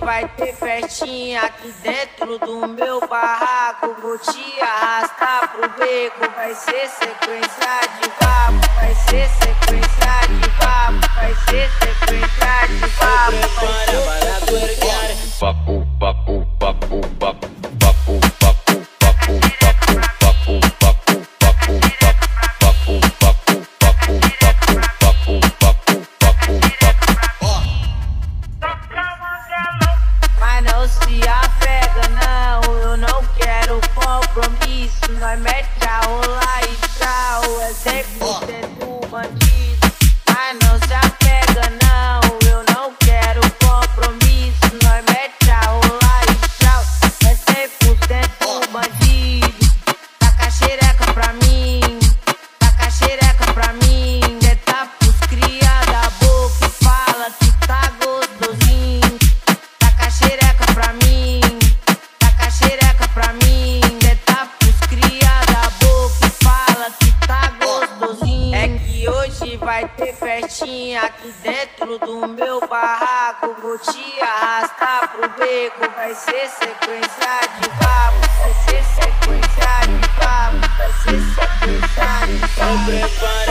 vai ter festinha aqui dentro do meu barraco. Vou te arrastar pro beco, vai ser sequência de papo, vai ser sequência se apega, não. Eu não quero compromisso. Nós mete a rola e tchau. É 100% pra mim, tá taca xereca pra mim. Deta pros cria da boca e fala que tá gostosinho. É que hoje vai ter festinha aqui dentro do meu barraco. Vou te arrastar pro beco, vai ser sequência de papo, vai ser sequência de papo, vai ser sequência de papo. Tá